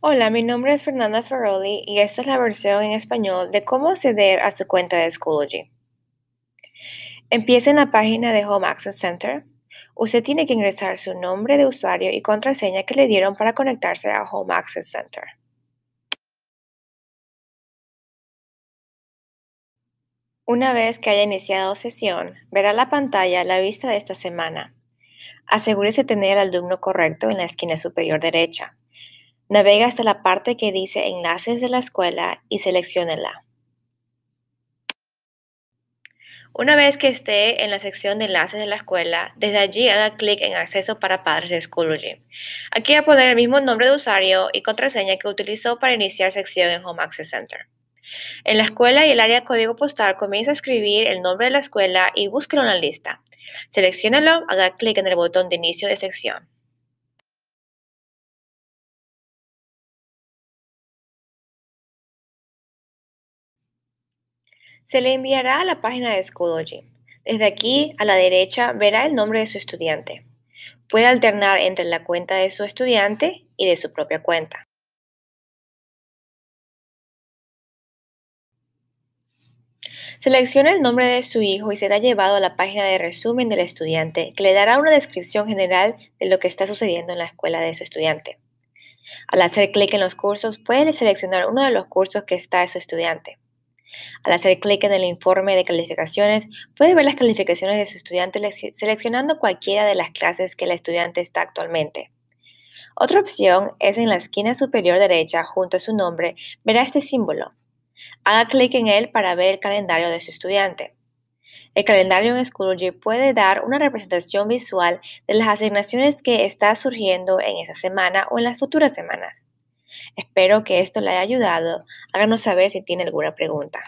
Hola, mi nombre es Fernanda Ferroli y esta es la versión en español de cómo acceder a su cuenta de Schoology. Empieza en la página de Home Access Center. Usted tiene que ingresar su nombre de usuario y contraseña que le dieron para conectarse a Home Access Center. Una vez que haya iniciado sesión, verá la pantalla la vista de esta semana. Asegúrese de tener al alumno correcto en la esquina superior derecha. Navega hasta la parte que dice Enlaces de la escuela y selecciónela. Una vez que esté en la sección de Enlaces de la escuela, desde allí haga clic en Acceso para padres de Schoology. Aquí va a poner el mismo nombre de usuario y contraseña que utilizó para iniciar sección en Home Access Center. En la escuela y el área código postal comienza a escribir el nombre de la escuela y búsquelo en la lista. Selecciónelo, haga clic en el botón de inicio de sección. Se le enviará a la página de Schoology. Desde aquí, a la derecha, verá el nombre de su estudiante. Puede alternar entre la cuenta de su estudiante y de su propia cuenta. Seleccione el nombre de su hijo y será llevado a la página de resumen del estudiante, que le dará una descripción general de lo que está sucediendo en la escuela de su estudiante. Al hacer clic en los cursos, puede seleccionar uno de los cursos que está de su estudiante. Al hacer clic en el informe de calificaciones, puede ver las calificaciones de su estudiante seleccionando cualquiera de las clases que el estudiante está actualmente. Otra opción es en la esquina superior derecha, junto a su nombre, verá este símbolo. Haga clic en él para ver el calendario de su estudiante. El calendario en Schoology puede dar una representación visual de las asignaciones que está surgiendo en esa semana o en las futuras semanas. Espero que esto le haya ayudado. Háganos saber si tiene alguna pregunta.